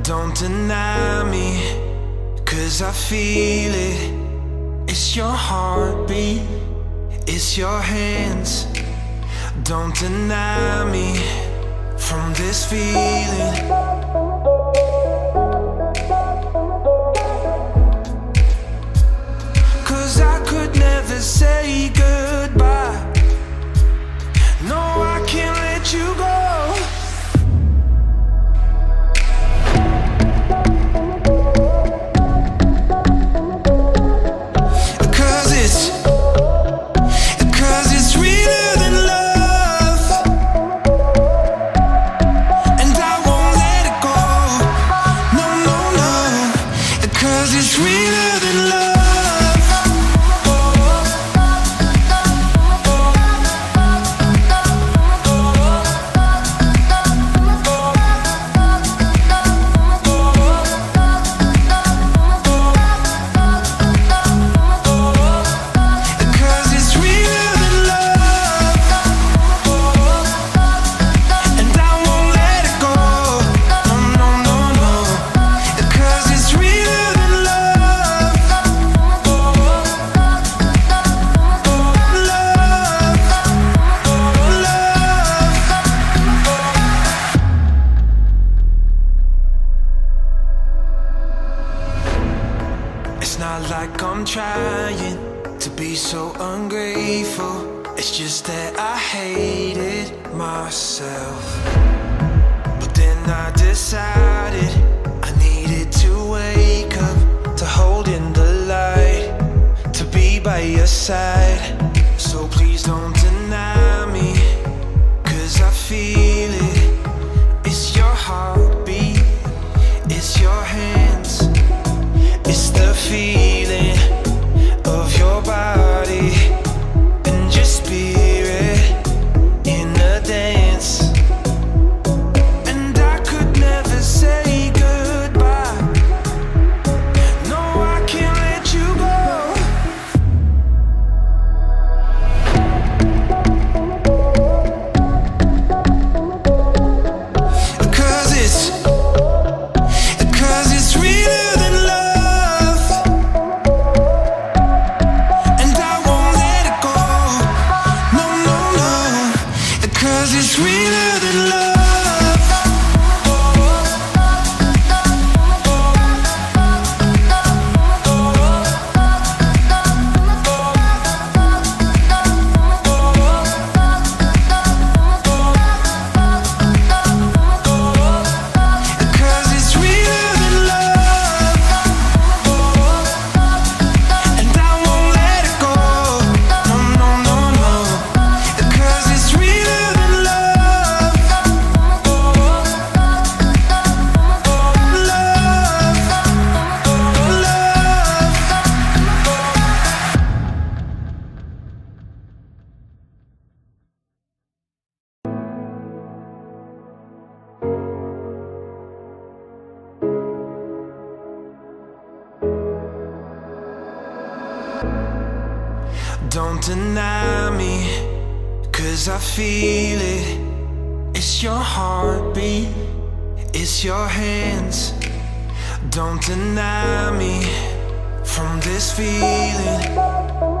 Don't deny me, cause I feel it. It's your heartbeat, it's your hands. Don't deny me from this feeling. Cause it's real Trying to be so ungrateful. It's just that I hated myself. But then I decided I needed to wake up, to hold in the light, to be by your side. So please don't. Don't deny me, cause I feel it. It's your heartbeat, it's your hands. Don't deny me from this feeling.